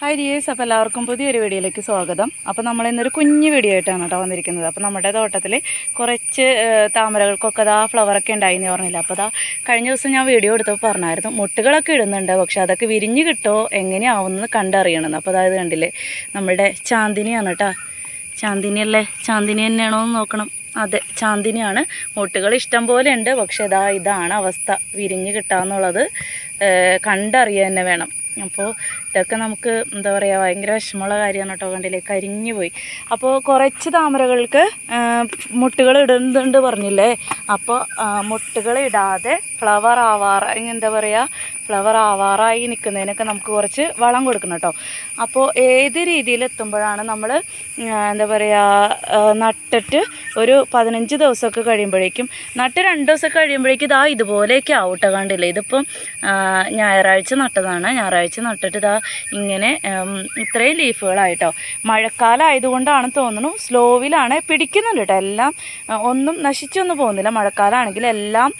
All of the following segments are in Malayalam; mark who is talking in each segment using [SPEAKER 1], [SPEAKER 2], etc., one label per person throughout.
[SPEAKER 1] ഹായ് ഡിയേഴ്സ് അപ്പോൾ എല്ലാവർക്കും പുതിയൊരു വീഡിയോയിലേക്ക് സ്വാഗതം. അപ്പോൾ നമ്മൾ ഇന്നൊരു കുഞ്ഞു വീഡിയോ ആയിട്ടാണ് കേട്ടോ വന്നിരിക്കുന്നത്. അപ്പോൾ നമ്മുടെ തോട്ടത്തിൽ കുറച്ച് താമരകൾക്കൊക്കെ അതാ ഫ്ലവറൊക്കെ ഉണ്ടായിന്ന് പറഞ്ഞില്ല? അപ്പോൾ അതാ കഴിഞ്ഞ ദിവസം ഞാൻ വീഡിയോ എടുത്തപ്പോൾ പറഞ്ഞായിരുന്നു മുട്ടുകളൊക്കെ ഇടുന്നുണ്ട് പക്ഷേ അതൊക്കെ വിരിഞ്ഞ് കിട്ടുമോ എങ്ങനെയാവുമെന്ന് കണ്ടറിയണമെന്ന് അപ്പോൾ അതായത് കണ്ടില്ലേ? നമ്മുടെ ചാന്ദിനിയാണ് കേട്ടോ ചാന്ദിനി അല്ലേ ചാന്ദിനി തന്നെയാണോ എന്ന് നോക്കണം. അതെ ചാന്ദിനിയാണ്. മുട്ടുകൾ ഇഷ്ടം പോലെ ഉണ്ട് പക്ഷേ ഇതാ ഇതാണ് അവസ്ഥ. വിരിഞ്ഞ് കിട്ടാന്നുള്ളത് കണ്ടറിയുക തന്നെ വേണം. അപ്പോൾ ഇതൊക്കെ നമുക്ക് എന്താ പറയുക ഭയങ്കര വിഷമമുള്ള കാര്യമാണ് കേട്ടോ കണ്ടില്ലേ കരിഞ്ഞു പോയി അപ്പോൾ കുറച്ച് താമരകൾക്ക് മുട്ടുകൾ ഇടുന്നുണ്ട് പറഞ്ഞില്ലേ? അപ്പോൾ മുട്ടുകൾ ഇടാതെ ഫ്ലവർ ആവാറ എന്താ പറയുക ഫ്ലവർ ആവാറായി നിൽക്കുന്നതിനൊക്കെ നമുക്ക് കുറച്ച് വളം കൊടുക്കണം കേട്ടോ. അപ്പോൾ ഏത് രീതിയിൽ എത്തുമ്പോഴാണ് നമ്മൾ എന്താ പറയുക നട്ടിട്ട് ഒരു പതിനഞ്ച് ദിവസമൊക്കെ കഴിയുമ്പോഴേക്കും നട്ട് രണ്ട് ദിവസമൊക്കെ കഴിയുമ്പോഴേക്കും ഇതാ ഇതുപോലെയൊക്കെ ആവട്ടെ കണ്ടില്ലേ. ഇതിപ്പം ഞായറാഴ്ച നട്ടതാണ്. ഞായറാഴ്ച നട്ടിട്ട് ഇതാ ഇങ്ങനെ ഇത്രയും ലീഫുകളായിട്ടോ. മഴക്കാലം ആയതുകൊണ്ടാണ് തോന്നുന്നു സ്ലോവിലാണ് പിടിക്കുന്നുണ്ട് കേട്ടോ എല്ലാം. ഒന്നും നശിച്ചൊന്നും പോകുന്നില്ല. മഴക്കാലമാണെങ്കിൽ എല്ലാം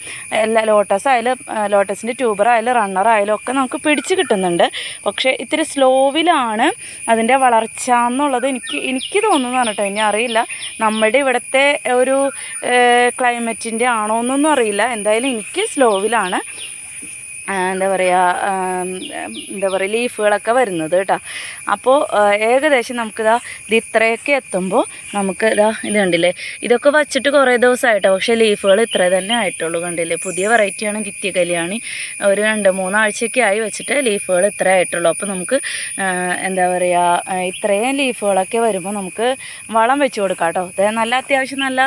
[SPEAKER 1] എല്ലാ ലോട്ടസ് ആയാലും ലോട്ടസിന്റെ ട്യൂബറായാലും റണ്ണറായാലും ഒക്കെ നമുക്ക് പിടിച്ച് കിട്ടുന്നുണ്ട്. പക്ഷേ ഇത്തിരി സ്ലോവിലാണ് അതിന്റെ വളർച്ച എന്നുള്ളത് എനിക്ക് എനിക്ക് തോന്നുന്നതാണ് കേട്ടോ ഇനി അറിയില്ല. നമ്മുടെ ഇവിടുത്തെ ഒരു ക്ലൈമറ്റിന്റെ ആണോ എന്നൊന്നും അറിയില്ല. എന്തായാലും എനിക്ക് സ്ലോവിലാണ് എന്താ പറയുക എന്താ പറയുക ലീഫുകളൊക്കെ വരുന്നത് കേട്ടോ. അപ്പോൾ ഏകദേശം നമുക്കിതാ ഇത് ഇത്രയൊക്കെ എത്തുമ്പോൾ നമുക്ക് ഇതാ ഇത് കണ്ടില്ലേ ഇതൊക്കെ വച്ചിട്ട് കുറേ ദിവസമായിട്ടോ. പക്ഷേ ലീഫുകൾ ഇത്ര തന്നെ ആയിട്ടുള്ളൂ കണ്ടില്ലേ. പുതിയ വെറൈറ്റിയാണ് നിത്യ കല്യാണി. ഒരു രണ്ട് മൂന്നാഴ്ചയൊക്കെ ആയി വെച്ചിട്ട് ലീഫുകൾ ഇത്ര ആയിട്ടുള്ളൂ. അപ്പോൾ നമുക്ക് എന്താ പറയുക ഇത്രയും ലീഫുകളൊക്കെ വരുമ്പോൾ നമുക്ക് വളം വെച്ച് കൊടുക്കാം കേട്ടോ. അത് നല്ല അത്യാവശ്യം നല്ല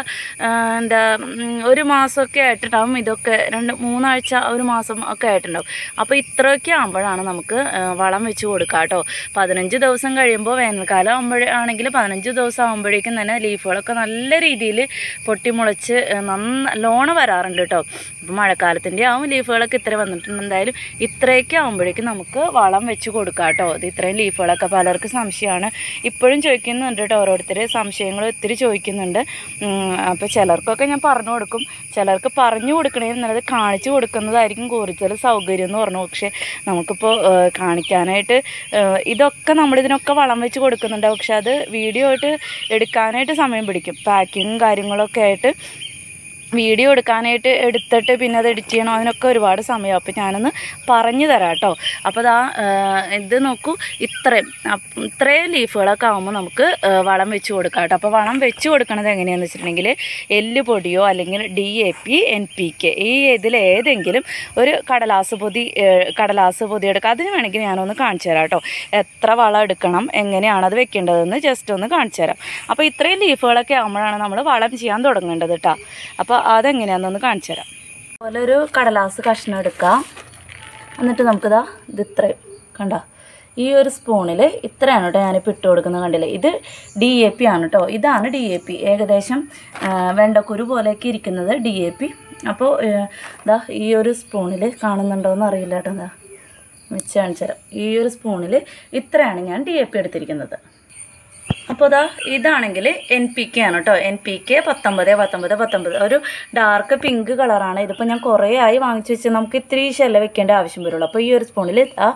[SPEAKER 1] എന്താ ഒരു മാസമൊക്കെ ആയിട്ടുണ്ടാവും. ഇതൊക്കെ രണ്ട് മൂന്നാഴ്ച ഒരു മാസം ഒക്കെ ആയിട്ടുണ്ടാവും അപ്പോൾ ഇത്രയൊക്കെ ആകുമ്പോഴാണ് നമുക്ക് വളം വെച്ച് കൊടുക്കുക കേട്ടോ. പതിനഞ്ച് ദിവസം കഴിയുമ്പോൾ വേനൽക്കാലം ആകുമ്പോഴാണെങ്കിൽ പതിനഞ്ച് ദിവസം ആകുമ്പോഴേക്കും തന്നെ ലീഫുകളൊക്കെ നല്ല രീതിയിൽ പൊട്ടിമുളച്ച് നന്ന ലോണ് വരാറുണ്ട് കേട്ടോ. ഇപ്പോൾ മഴക്കാലത്തിന്റെ ആവും ലീഫുകളൊക്കെ ഇത്ര വന്നിട്ടുണ്ട്. എന്തായാലും ഇത്രയൊക്കെ ആകുമ്പോഴേക്കും നമുക്ക് വളം വെച്ച് കൊടുക്കാം കേട്ടോ. ഇത് ഇത്രയും ലീഫുകളൊക്കെ പലർക്കും സംശയമാണ്. ഇപ്പോഴും ചോദിക്കുന്നുണ്ട് കേട്ടോ ഓരോരുത്തർ സംശയങ്ങൾ ഒത്തിരി ചോദിക്കുന്നുണ്ട്. അപ്പോൾ ചിലർക്കൊക്കെ ഞാൻ പറഞ്ഞു കൊടുക്കും. ചിലർക്ക് പറഞ്ഞു കൊടുക്കണേ എന്നുള്ളത് കാണിച്ചു കൊടുക്കുന്നതായിരിക്കും കൂടുതൽ സൗകര്യം എന്ന് പറഞ്ഞു. പക്ഷേ നമുക്കിപ്പോൾ കാണിക്കാനായിട്ട് ഇതൊക്കെ നമ്മളിതിനൊക്കെ വളം വെച്ച് കൊടുക്കുന്നുണ്ട്. പക്ഷെ അത് വീഡിയോ ആയിട്ട് എടുക്കാനായിട്ട് സമയം പിടിക്കും. പാക്കിങ്ങും കാര്യങ്ങളൊക്കെ ആയിട്ട് വീഡിയോ എടുക്കാനായിട്ട് എടുത്തിട്ട് പിന്നെ അത് എഡിറ്റ് ചെയ്യണം അതിനൊക്കെ ഒരുപാട് സമയം. അപ്പോൾ ഞാനൊന്ന് പറഞ്ഞു തരാം കേട്ടോ. അപ്പോൾ അതാ ഇത് നോക്കൂ. ഇത്രയും ഇത്രയും ലീഫുകളൊക്കെ ആകുമ്പോൾ നമുക്ക് വളം വെച്ച് കൊടുക്കാം കേട്ടോ. അപ്പോൾ വളം വെച്ച് കൊടുക്കണത് എങ്ങനെയാണെന്ന് വെച്ചിട്ടുണ്ടെങ്കിൽ എല്ല് പൊടിയോ അല്ലെങ്കിൽ D A P N P K ഈ ഇതിൽ ഏതെങ്കിലും ഒരു കടലാസ് പൊതി കടലാസ് പൊതി എടുക്കുക അതിന് വേണമെങ്കിൽ ഞാനൊന്ന് കാണിച്ചു തരാം കേട്ടോ. എത്ര വളം എടുക്കണം എങ്ങനെയാണ് അത് വെക്കേണ്ടതെന്ന് ജസ്റ്റ് ഒന്ന് കാണിച്ചു തരാം. അപ്പോൾ ഇത്രയും ലീഫുകളൊക്കെ ആകുമ്പോഴാണ് നമ്മൾ വളം ചെയ്യാൻ തുടങ്ങേണ്ടത് കേട്ടോ. അപ്പോൾ അതെങ്ങനെയാണെന്നൊന്ന് കാണിച്ചു തരാം. അതുപോലെ ഒരു കടലാസ് കഷ്ണം എടുക്കാം. എന്നിട്ട് നമുക്കിതാ ഇത് ഇത്രയും കണ്ടോ? ഈ ഒരു സ്പൂണിൽ ഇത്രയാണ് കേട്ടോ ഞാനിപ്പോൾ ഇട്ട് കൊടുക്കുന്നത് കണ്ടില്ലേ? ഇത് ഡി എ പി ആണ് കേട്ടോ. ഇതാണ് ഡി എ പി ഏകദേശം വെണ്ടക്കുരു പോലെയൊക്കെ ഇരിക്കുന്നത് ഡി എ പി അപ്പോൾ ഇതാ ഈ ഒരു സ്പൂണിൽ കാണുന്നുണ്ടോ എന്ന് അറിയില്ല കേട്ടോ എന്താ വെച്ച് കാണിച്ചു തരാം. ഈ ഒരു സ്പൂണിൽ ഇത്രയാണ് ഞാൻ ഡി എ പി എടുത്തിരിക്കുന്നത്. അപ്പോൾ ഇതാ ഇതാണെങ്കിൽ എൻ പി കെ ആണ് കേട്ടോ എൻ പി കെ പത്തൊമ്പത് പത്തൊമ്പത് പത്തൊമ്പത്. ഒരു ഡാർക്ക് പിങ്ക് കളറാണ് ഇതിപ്പോൾ ഞാൻ കുറേ ആയി വാങ്ങിച്ചു വെച്ച് നമുക്ക് ഇത്തിരി ശല വെക്കേണ്ട ആവശ്യം വരുള്ളൂ. അപ്പോൾ ഈ ഒരു സ്പൂണിൽ ആ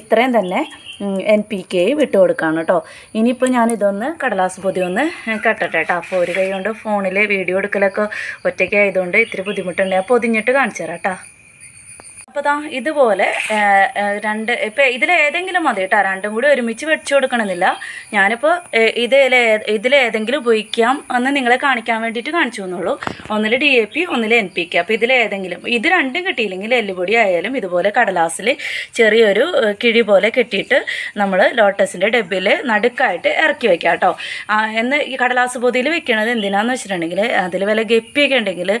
[SPEAKER 1] ഇത്രയും തന്നെ എൻ പി കെ വിട്ട് കൊടുക്കുകയാണ് കേട്ടോ ഇനിയിപ്പോൾ ഞാൻ ഇതൊന്ന് കടലാസ് പൊതി ഒന്ന് കട്ടട്ടെ കേട്ടോ അപ്പോൾ ഒരു കൈ കൊണ്ട് ഫോണിൽ വീഡിയോ എടുക്കലൊക്കെ ഒറ്റയ്ക്ക് ആയതുകൊണ്ട് ഇത്തിരി ബുദ്ധിമുട്ടുണ്ട്. പൊതിഞ്ഞിട്ട് കാണിച്ചു തരാം കേട്ടോ അപ്പോൾ ദാ ഇതുപോലെ രണ്ട് ഇപ്പോൾ ഇതിലേതെങ്കിലും മതി കേട്ടോ രണ്ടും കൂടി ഒരുമിച്ച് വെച്ച് കൊടുക്കണമെന്നില്ല. ഞാനിപ്പോൾ ഇതിൽ ഇതിൽ ഏതെങ്കിലും ഉപയോഗിക്കാം എന്ന് നിങ്ങളെ കാണിക്കാൻ വേണ്ടിയിട്ട് കാണിച്ചു തന്നുള്ളൂ ഒന്നിൽ ഡി എ പി ഒന്നിൽ എൻ പി കെ. അപ്പോൾ ഇതിലേതെങ്കിലും ഇത് രണ്ടും കിട്ടിയില്ലെങ്കിൽ എല്ലുപൊടി ആയാലും ഇതുപോലെ കടലാസിൽ ചെറിയൊരു കിഴി പോലെ കെട്ടിയിട്ട് നമ്മൾ ലോട്ടസിന്റെ ഡബ്ബിൽ നടുക്കായിട്ട് ഇറക്കി വയ്ക്കാം കേട്ടോ. എന്ന് ഈ കടലാസ് പൊതിയിൽ വെക്കണത് എന്തിനാന്ന് വെച്ചിട്ടുണ്ടെങ്കിൽ അതിൽ വില ഗപ്പിയൊക്കെ ഉണ്ടെങ്കിൽ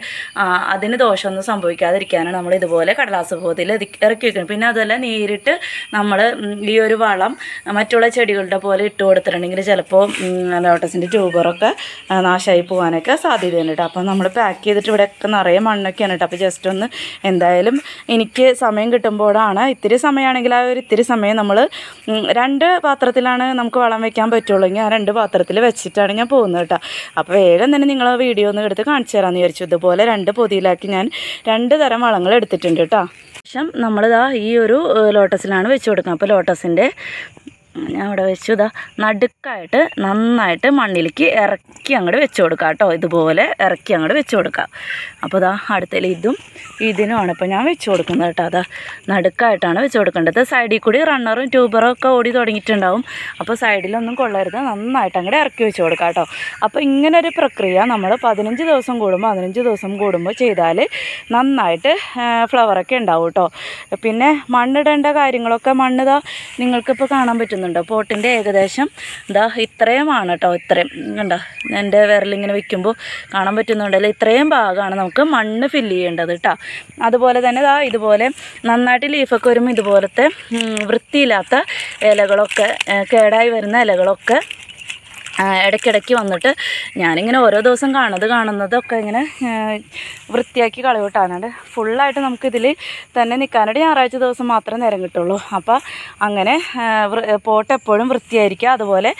[SPEAKER 1] അതിന് ദോഷമൊന്നും സംഭവിക്കാതിരിക്കാനാണ് നമ്മൾ ഇതുപോലെ കടലാസ് പൊതിയിൽ ഇറക്കി വെക്കണം. പിന്നെ അതല്ല നേരിട്ട് നമ്മൾ ഈ ഒരു വളം മറ്റുള്ള ചെടികളുടെ പോലെ ഇട്ട് കൊടുത്തിട്ടുണ്ടെങ്കിൽ ചിലപ്പോൾ ലോട്ടസിന്റെ ട്യൂബറൊക്കെ നാശമായി പോകാനൊക്കെ സാധ്യതയുണ്ട് കേട്ടോ. അപ്പം നമ്മൾ പാക്ക് ചെയ്തിട്ട് ഇവിടെയൊക്കെ നിറയെ മണ്ണൊക്കെയാണ് കേട്ടോ. അപ്പോൾ ജസ്റ്റ് ഒന്ന് എന്തായാലും എനിക്ക് സമയം കിട്ടുമ്പോഴാണ് ഇത്തിരി സമയമാണെങ്കിൽ ആ ഒരു ഇത്തിരി സമയം നമ്മൾ രണ്ട് പാത്രത്തിലാണ് നമുക്ക് വളം വെക്കാൻ പറ്റുള്ളൂ ആ രണ്ട് പാത്രത്തിൽ വെച്ചിട്ടാണ് ഞാൻ പോകുന്നത് കേട്ടോ. അപ്പോൾ വേഗം തന്നെ നിങ്ങൾ വീഡിയോ ഒന്ന് എടുത്ത് കാണിച്ചു തരാമെന്ന് വിചാരിച്ചു. ഇതുപോലെ രണ്ട് പൊതിയിലാക്കി ഞാൻ രണ്ട് തരം വളങ്ങൾ എടുത്തിട്ടുണ്ട് കേട്ടോ. ശേഷം നമ്മളിതാ ഈ ഒരു ലോട്ടസിലാണ് വെച്ച് കൊടുക്കുന്നത്. അപ്പോൾ ലോട്ടസിന്റെ അവിടെ വെച്ചു. ഇതാ നടുക്കായിട്ട് നന്നായിട്ട് മണ്ണിലേക്ക് ഇറക്കി അങ്ങോട്ട് വെച്ച് കൊടുക്കാം കേട്ടോ. ഇതുപോലെ ഇറക്കി അങ്ങോട്ട് വെച്ച് കൊടുക്കാം. അപ്പോൾ ഇതാ അടുത്തതിൽ ഇതും ഇതിനുമാണ് ഇപ്പോൾ ഞാൻ വെച്ച് കൊടുക്കുന്നത് കേട്ടോ. അതാ നടുക്കായിട്ടാണ് വെച്ച് കൊടുക്കേണ്ടത്. സൈഡിൽ കൂടി റണ്ണറും ട്യൂബറും ഒക്കെ ഓടി തുടങ്ങിയിട്ടുണ്ടാവും. അപ്പോൾ സൈഡിലൊന്നും കൊള്ളരുത്. നന്നായിട്ട് അങ്ങോട്ട് ഇറക്കി വെച്ച് കൊടുക്കാം കേട്ടോ. അപ്പോൾ ഇങ്ങനെ ഒരു പ്രക്രിയ നമ്മൾ പതിനഞ്ച് ദിവസം കൂടുമ്പോൾ പതിനഞ്ച് ദിവസം കൂടുമ്പോൾ ചെയ്താൽ നന്നായിട്ട് ഫ്ലവറൊക്കെ ഉണ്ടാവും കേട്ടോ. പിന്നെ മണ്ണിടേണ്ട കാര്യങ്ങളൊക്കെ മണ്ണിതാ നിങ്ങൾക്കിപ്പോൾ കാണാൻ പറ്റുന്നുണ്ടോ? പോട്ടിന്റെ ഏകദേശം ഇതാ ഇത്രയുമാണ് കേട്ടോ ഇത്രയും. കണ്ടോ? എന്റെ വിരലിങ്ങനെ വെക്കുമ്പോൾ കാണാൻ പറ്റുന്നുണ്ടല്ലോ ഇത്രയും ഭാഗമാണ് നമുക്ക് മണ്ണ് ഫില്ല് ചെയ്യേണ്ടത് കേട്ടോ അതുപോലെ തന്നെ ഇതാ ഇതുപോലെ നന്നായിട്ട് ലീഫൊക്കെ വരുമ്പോൾ ഇതുപോലത്തെ വൃത്തിയില്ലാത്ത ഇലകളൊക്കെ കേടായി വരുന്ന ഇലകളൊക്കെ ഇടയ്ക്കിടയ്ക്ക് വന്നിട്ട് ഞാനിങ്ങനെ ഓരോ ദിവസം കാണുന്നത് കാണുന്നതൊക്കെ ഇങ്ങനെ വൃത്തിയാക്കി കളയൂട്ടാനുണ്ട് ഫുള്ളായിട്ട് നമുക്കിതിൽ തന്നെ നിൽക്കാനായിട്ട് ഞായറാഴ്ച ദിവസം മാത്രമേ നേരം കിട്ടുള്ളൂ. അപ്പോൾ അങ്ങനെ പോട്ട് എപ്പോഴും വൃത്തിയായിരിക്കുക. അതുപോലെ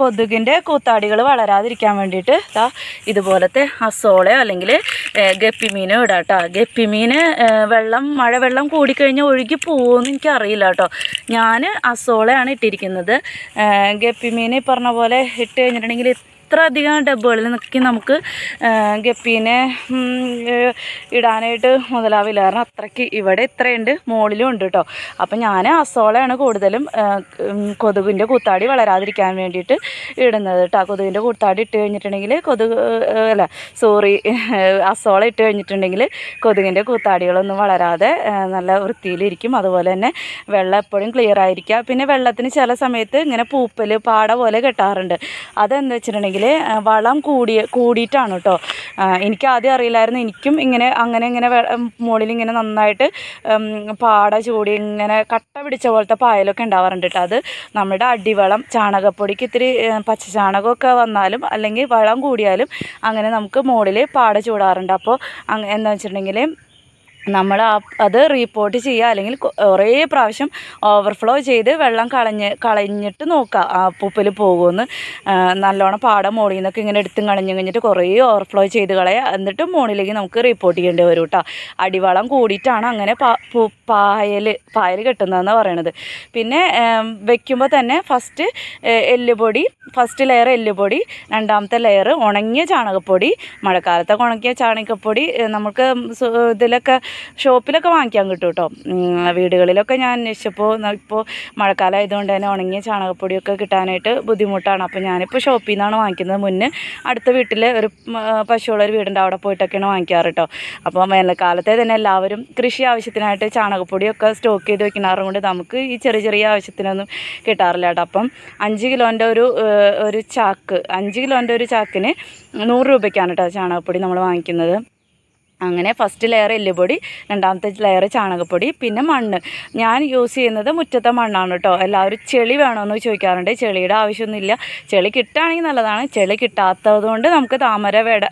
[SPEAKER 1] കൊതുകിന്റെ കൂത്താടികൾ വളരാതിരിക്കാൻ വേണ്ടിയിട്ട് ഇതുപോലത്തെ അസോളയോ അല്ലെങ്കിൽ ഗപ്പിമീനോ ഇടാം കേട്ടോ ഗപ്പിമീൻ വെള്ളം മഴവെള്ളം കൂടിക്കഴിഞ്ഞാൽ ഒഴുകി പോകുമെന്ന് എനിക്കറിയില്ല കേട്ടോ ഞാൻ അസോളയാണ് ഇട്ടിരിക്കുന്നത്. ഗപ്പിമീൻ പറഞ്ഞ പോലെ ഇട്ട് കഴിഞ്ഞിട്ടുണ്ടെങ്കിൽ ഇത്ര അധികം ഡബ്ബുകളിൽ നിൽക്കി നമുക്ക് ഗപ്പീനെ ഇടാനായിട്ട് മുതലാവില്ല. കാരണം അത്രയ്ക്ക് ഇവിടെ ഇത്രയുണ്ട് മുകളിലും ഉണ്ട് കേട്ടോ അപ്പം ഞാൻ അസോളയാണ് കൂടുതലും ആ, കൊതുകിന്റെ കൂത്താടി വളരാതിരിക്കാൻ വേണ്ടിയിട്ട് ഇടുന്നത് കേട്ടോ കൊതുകിന്റെ കൂത്താടി ഇട്ട് കഴിഞ്ഞിട്ടുണ്ടെങ്കിൽ കൊതുക് അല്ല സോറി അസോള ഇട്ട് കഴിഞ്ഞിട്ടുണ്ടെങ്കിൽ കൊതുകിന്റെ കൂത്താടികളൊന്നും വളരാതെ നല്ല വൃത്തിയിലിരിക്കും. അതുപോലെ തന്നെ വെള്ളം എപ്പോഴും ക്ലിയർ ആയിരിക്കുക. പിന്നെ വെള്ളത്തിന് ചില സമയത്ത് ഇങ്ങനെ പൂപ്പൽ പാട പോലെ കെട്ടാറുണ്ട്. അതെന്താ വെച്ചിട്ടുണ്ടെങ്കിൽ വളം കൂടിയ കൂടിയിട്ടാണ് കേട്ടോ എനിക്ക് ആദ്യം അറിയില്ലായിരുന്നു. എനിക്കും ഇങ്ങനെ അങ്ങനെ ഇങ്ങനെ മുകളിൽ ഇങ്ങനെ നന്നായിട്ട് പാട ചൂടി ഇങ്ങനെ കട്ട പിടിച്ച പോലത്തെ പായലൊക്കെ ഉണ്ടാവാറുണ്ട് കേട്ടോ അത് നമ്മുടെ അടിവളം ചാണകപ്പൊടിക്ക് ഇത്തിരി പച്ച ചാണകമൊക്കെ വന്നാലും അല്ലെങ്കിൽ വളം കൂടിയാലും അങ്ങനെ നമുക്ക് മുകളിൽ പാട ചൂടാറുണ്ട്. അപ്പോൾ എന്താ വെച്ചിട്ടുണ്ടെങ്കിൽ നമ്മൾ ആ അത് റീപ്പോർട്ട് ചെയ്യുക അല്ലെങ്കിൽ കുറേ പ്രാവശ്യം ഓവർഫ്ലോ ചെയ്ത് വെള്ളം കളഞ്ഞ് കളഞ്ഞിട്ട് നോക്കുക ആ പൂപ്പൽ പോകുമെന്ന് നല്ലോണം പാടം മോളിൽ നിന്നൊക്കെ ഇങ്ങനെ എടുത്തും കളഞ്ഞ് കഴിഞ്ഞിട്ട് കുറേ ഓവർഫ്ലോ ചെയ്ത് കളയുക എന്നിട്ട് മോണിലേക്ക് നമുക്ക് റിപ്പോർട്ട് ചെയ്യേണ്ടി വരും കേട്ടോ അടിവളം കൂടിയിട്ടാണ് അങ്ങനെ പായൽ പായൽ കെട്ടുന്നതെന്ന് പറയണത്. പിന്നെ വെക്കുമ്പോൾ തന്നെ ഫസ്റ്റ് എല്ലുപൊടി ഫസ്റ്റ് ലെയർ എല്ലുപൊടി രണ്ടാമത്തെ ലെയർ ഉണങ്ങിയ ചാണകപ്പൊടി മഴക്കാലത്തൊക്കെ ഉണങ്ങിയ ചാണകപ്പൊടി നമുക്ക് ഇതിലൊക്കെ ഷോപ്പിലൊക്കെ വാങ്ങിക്കാൻ കിട്ടും കേട്ടോ വീടുകളിലൊക്കെ ഞാൻ അന്വേഷിച്ചപ്പോൾ ഇപ്പോൾ മഴക്കാലം ആയതുകൊണ്ട് തന്നെ ഉണങ്ങിയ ചാണകപ്പൊടിയൊക്കെ കിട്ടാനായിട്ട് ബുദ്ധിമുട്ടാണ്. അപ്പോൾ ഞാനിപ്പോൾ ഷോപ്പിൽ നിന്നാണ് വാങ്ങിക്കുന്നത്. മുന്നേ അടുത്ത വീട്ടിൽ ഒരു പശുവുള്ള ഒരു വീടുണ്ട്. അവിടെ പോയിട്ടൊക്കെയാണ് വാങ്ങിക്കാറ് കേട്ടോ അപ്പോൾ വേനൽക്കാലത്തെ തന്നെ എല്ലാവരും കൃഷി ആവശ്യത്തിനായിട്ട് ചാണകപ്പൊടിയൊക്കെ സ്റ്റോക്ക് ചെയ്ത് വെക്കണാറും നമുക്ക് ഈ ചെറിയ ചെറിയ ആവശ്യത്തിനൊന്നും കിട്ടാറില്ല കേട്ടോ. അപ്പം അഞ്ച് കിലോന്റെ ഒരു ഒരു ചാക്ക് അഞ്ച് കിലോന്റെ ഒരു ചാക്കിന് നൂറ് രൂപയ്ക്കാണ് കേട്ടോ ചാണകപ്പൊടി നമ്മൾ വാങ്ങിക്കുന്നത്. അങ്ങനെ ഫസ്റ്റ് ലെയർ എല്ലുപൊടി രണ്ടാമത്തെ ലെയർ ചാണകപ്പൊടി പിന്നെ മണ്ണ്. ഞാൻ യൂസ് ചെയ്യുന്നത് മുറ്റത്തെ മണ്ണാണ് കേട്ടോ എല്ലാവരും ചെളി വേണമെന്ന് ചോദിക്കാറുണ്ട്. ചെളിയുടെ ആവശ്യമൊന്നുമില്ല ചെളി കിട്ടുകയാണെങ്കിൽ നല്ലതാണ്. ചെളി കിട്ടാത്തത് കൊണ്ട് നമുക്ക് താമര വെട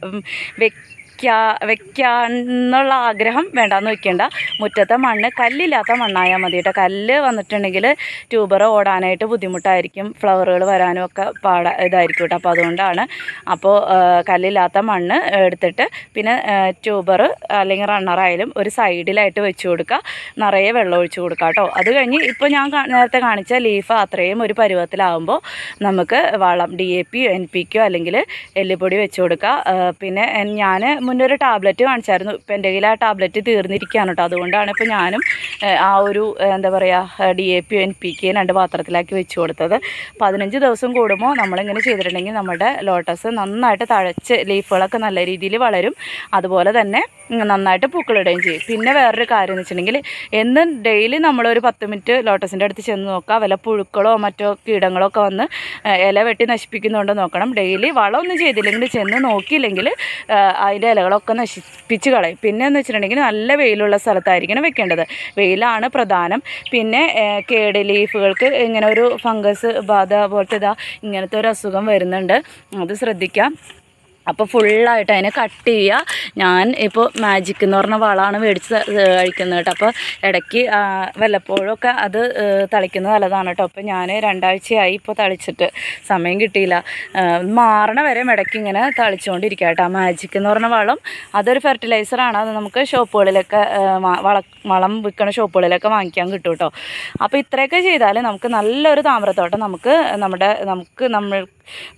[SPEAKER 1] വെക്കാ വെക്കാന്നുള്ള ആഗ്രഹം വേണ്ടാന്ന് വെക്കേണ്ട. മുറ്റത്തെ മണ്ണ് കല്ലില്ലാത്ത മണ്ണായാൽ മതി കേട്ടോ. കല്ല് വന്നിട്ടുണ്ടെങ്കിൽ ട്യൂബർ ഓടാനായിട്ട് ബുദ്ധിമുട്ടായിരിക്കും. ഫ്ലവറുകൾ വരാനും ഒക്കെ പാട ഇതായിരിക്കും കേട്ടോ. അപ്പോൾ അതുകൊണ്ടാണ് അപ്പോൾ കല്ലില്ലാത്ത മണ്ണ് എടുത്തിട്ട് പിന്നെ ട്യൂബർ അല്ലെങ്കിൽ റണ്ണറായാലും ഒരു സൈഡിലായിട്ട് വെച്ച് കൊടുക്കുക. നിറയെ വെള്ളം ഒഴിച്ചു കൊടുക്കുക കേട്ടോ. അത് കഴിഞ്ഞ് ഇപ്പോൾ ഞാൻ നേരത്തെ കാണിച്ച ലീഫ് അത്രയും ഒരു പരുവത്തിലാവുമ്പോൾ നമുക്ക് വളം ഡി എ പി എൻ പിക്കോ അല്ലെങ്കിൽ എല്ലുപൊടി വെച്ച് കൊടുക്കുക. പിന്നെ ഞാൻ മുന്നേ ഒരു ടാബ്ലറ്റ് കാണിച്ചായിരുന്നു. ഇപ്പം എന്റെ കയ്യിൽ ആ ടാബ്ലറ്റ് തീർന്നിരിക്കുകയാണ് കേട്ടോ. അതുകൊണ്ടാണ് ഇപ്പോൾ ഞാനും ആ ഒരു എന്താ പറയുക D A P N P K രണ്ട് പാത്രത്തിലാക്കി വെച്ച് കൊടുത്തത്. പതിനഞ്ച് ദിവസം കൂടുമ്പോൾ നമ്മളിങ്ങനെ ചെയ്തിട്ടുണ്ടെങ്കിൽ നമ്മുടെ ലോട്ടസ് നന്നായിട്ട് തഴച്ച് ലീഫുകളൊക്കെ നല്ല രീതിയിൽ വളരും. അതുപോലെ തന്നെ നന്നായിട്ട് പൂക്കളിടുകയും ചെയ്യും. പിന്നെ വേറൊരു കാര്യം എന്ന് വെച്ചിട്ടുണ്ടെങ്കിൽ എന്നും ഡെയിലി നമ്മളൊരു പത്ത് മിനിറ്റ് ലോട്ടസിന്റെ അടുത്ത് ചെന്ന് നോക്കുക. വല്ല പുഴുക്കളോ മറ്റോ കീടങ്ങളോ ഒക്കെ വന്ന് ഇല വെട്ടി നശിപ്പിക്കുന്നുണ്ടോ നോക്കണം. ഡെയിലി വളമൊന്നും ചെയ്തില്ലെങ്കിൽ ചെന്ന് നോക്കിയില്ലെങ്കിൽ അതിന്റെ ഇലകളൊക്കെ നശിപ്പിച്ച് കളയും. പിന്നെ എന്ന് വെച്ചിട്ടുണ്ടെങ്കിൽ നല്ല വെയിലുള്ള സ്ഥലത്തായിരിക്കണം വെക്കേണ്ടത്. വെയിലാണ് പ്രധാനം. പിന്നെ കേട് ലീഫുകൾക്ക് ഇങ്ങനെ ഒരു ഫംഗസ് ബാധ പോലത്തെ ഇതാ ഇങ്ങനത്തെ ഒരു അസുഖം വരുന്നുണ്ട്. അത് ശ്രദ്ധിക്കാം. അപ്പോൾ ഫുള്ളായിട്ട് അതിനെ കട്ട് ചെയ്യുക ഞാൻ ഇപ്പോൾ മാജിക് എന്ന് പറഞ്ഞ വളമാണ് മേടിച്ച് കഴിക്കുന്നത് കേട്ടോ. അപ്പോൾ ഇടയ്ക്ക് വല്ലപ്പോഴൊക്കെ അത് തളിക്കുന്നത് നല്ലതാണ് കേട്ടോ. അപ്പോൾ ഞാൻ രണ്ടാഴ്ചയായി ഇപ്പോൾ തളിച്ചിട്ട്. സമയം കിട്ടിയില്ല. മാറണ വരെ ഇടയ്ക്ക് ഇങ്ങനെ തളിച്ചുകൊണ്ടിരിക്കുക കേട്ടോ. മാജിക് എന്ന് പറഞ്ഞ വളം അതൊരു ഫെർട്ടിലൈസറാണ് അത് നമുക്ക് ഷോപ്പുകളിലൊക്കെ വള വളം വിൽക്കുന്ന ഷോപ്പുകളിലൊക്കെ വാങ്ങിക്കാൻ കിട്ടും കേട്ടോ. അപ്പോൾ ഇത്രയൊക്കെ ചെയ്താൽ നമുക്ക് നല്ലൊരു താമരത്തോട്ടം നമുക്ക് നമ്മുടെ നമുക്ക് നമ്മൾ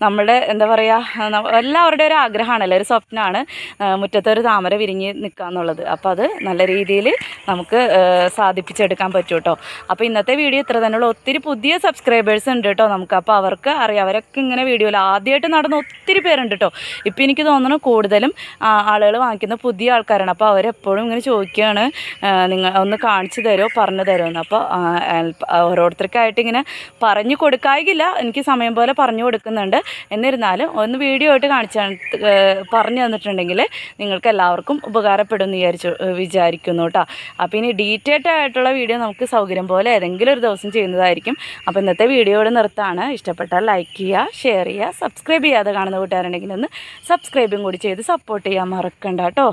[SPEAKER 1] നമ്മുടെ എന്താ പറയുക എല്ലാവരുടെ ഒരു ആഗ്രഹമാണല്ലോ ഒരു സ്വപ്നമാണ് മുറ്റത്തൊരു താമര വിരിഞ്ഞ് നിൽക്കുക എന്നുള്ളത്. അപ്പോൾ അത് നല്ല രീതിയിൽ നമുക്ക് സാധിപ്പിച്ചെടുക്കാൻ പറ്റും കേട്ടോ അപ്പോൾ ഇന്നത്തെ വീഡിയോ ഇത്ര തന്നെയുള്ള ഒത്തിരി പുതിയ സബ്സ്ക്രൈബേഴ്സ് ഉണ്ട് കേട്ടോ നമുക്ക്. അപ്പോൾ അവർക്ക് അറിയാം. അവരൊക്കെ ഇങ്ങനെ വീഡിയോയിൽ ആദ്യമായിട്ട് നടന്ന ഒത്തിരി പേരുണ്ട് കേട്ടോ ഇപ്പോൾ എനിക്ക് തോന്നുന്നു കൂടുതലും ആളുകൾ വാങ്ങിക്കുന്ന പുതിയ ആൾക്കാരാണ്. അപ്പോൾ അവരെപ്പോഴും ഇങ്ങനെ ചോദിക്കുകയാണ് നിങ്ങൾ ഒന്ന് കാണിച്ചു തരുമോ പറഞ്ഞു തരുമോ എന്ന്. അപ്പോൾ ഓരോരുത്തർക്കായിട്ട് ഇങ്ങനെ പറഞ്ഞു കൊടുക്കായില്ല എനിക്ക് സമയം പോലെ പറഞ്ഞു കൊടുക്കുന്നുണ്ട് എന്നിരുന്നാലും ഒന്ന് വീഡിയോ ആയിട്ട് കാണിച്ച പറഞ്ഞു തന്നിട്ടുണ്ടെങ്കിൽ നിങ്ങൾക്ക് എല്ലാവർക്കും ഉപകാരപ്പെടുമെന്ന് വിചാരിച്ചു വിചാരിക്കുന്നു കേട്ടോ അപ്പോൾ ഇനി ഡീറ്റെയിൽഡ് ആയിട്ടുള്ള വീഡിയോ നമുക്ക് സൗകര്യം പോലെ ഏതെങ്കിലും ഒരു ദിവസം ചെയ്യുന്നതായിരിക്കും. അപ്പോൾ ഇന്നത്തെ വീഡിയോ ഇവിടെ നിർത്താണ്. ഇഷ്ടപ്പെട്ടാൽ ലൈക്ക് ചെയ്യുക ഷെയർ ചെയ്യുക സബ്സ്ക്രൈബ് ചെയ്യാതെ കാണുന്ന കൂട്ടുകാരുണ്ടെങ്കിൽ ഒന്ന് സബ്സ്ക്രൈബും കൂടി ചെയ്ത് സപ്പോർട്ട് ചെയ്യാൻ മറക്കണ്ട കേട്ടോ